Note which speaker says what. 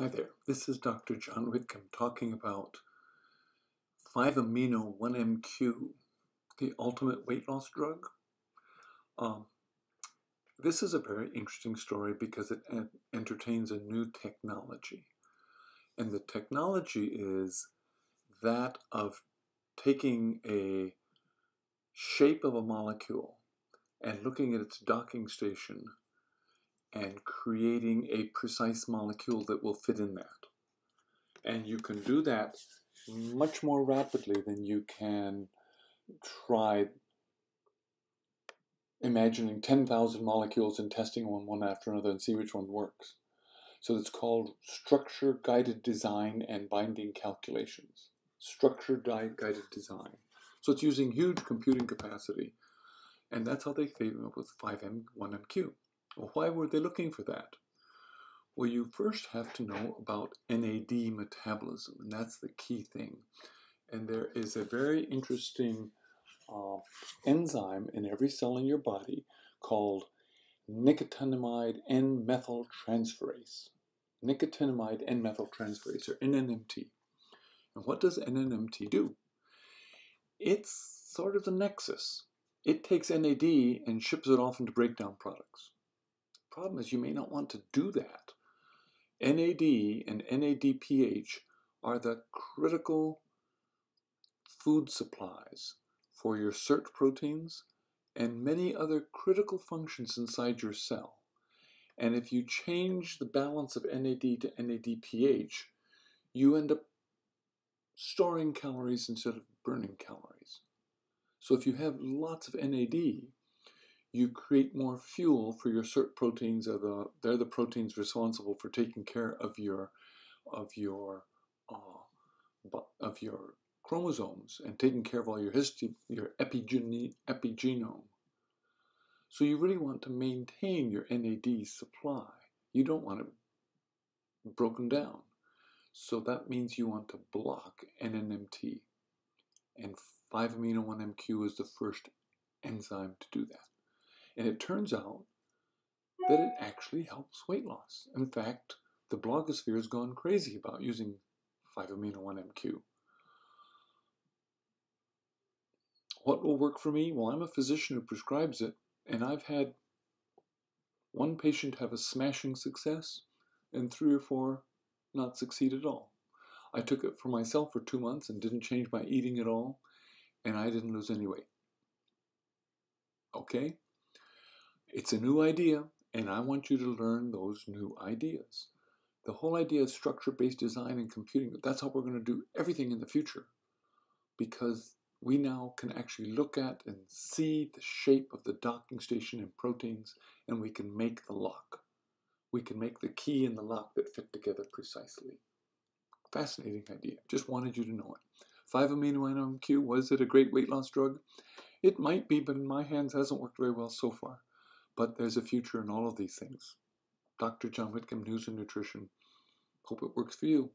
Speaker 1: Hi there, this is Dr. John Whitcomb talking about 5-amino 1MQ, the ultimate weight loss drug. Um, this is a very interesting story because it entertains a new technology. And the technology is that of taking a shape of a molecule and looking at its docking station and creating a precise molecule that will fit in that. And you can do that much more rapidly than you can try imagining 10,000 molecules and testing one one after another and see which one works. So it's called structure guided design and binding calculations. Structure guided design. So it's using huge computing capacity. And that's how they came up with 5M 1MQ. Well, why were they looking for that? Well, you first have to know about NAD metabolism, and that's the key thing. And there is a very interesting uh, enzyme in every cell in your body called nicotinamide N-methyltransferase. Nicotinamide N-methyltransferase, or NNMT. And what does NNMT do? It's sort of the nexus. It takes NAD and ships it off into breakdown products problem is you may not want to do that. NAD and NADPH are the critical food supplies for your SIRT proteins and many other critical functions inside your cell. And if you change the balance of NAD to NADPH, you end up storing calories instead of burning calories. So if you have lots of NAD, you create more fuel for your SIRT proteins. Are the they're the proteins responsible for taking care of your of your uh, of your chromosomes and taking care of all your history, your epigenome. So you really want to maintain your NAD supply. You don't want it broken down. So that means you want to block NNMT. And 5-amino-1-MQ is the first enzyme to do that. And it turns out that it actually helps weight loss. In fact, the blogosphere has gone crazy about using 5-amino-1-MQ. What will work for me? Well, I'm a physician who prescribes it, and I've had one patient have a smashing success and three or four not succeed at all. I took it for myself for two months and didn't change my eating at all, and I didn't lose any weight. Okay? It's a new idea, and I want you to learn those new ideas. The whole idea of structure-based design and computing, that's how we're going to do everything in the future. Because we now can actually look at and see the shape of the docking station in proteins, and we can make the lock. We can make the key and the lock that fit together precisely. Fascinating idea. Just wanted you to know it. 5-amino MQ, was it a great weight loss drug? It might be, but in my hands hasn't worked very well so far. But there's a future in all of these things. Dr. John Whitcomb, News and Nutrition. Hope it works for you.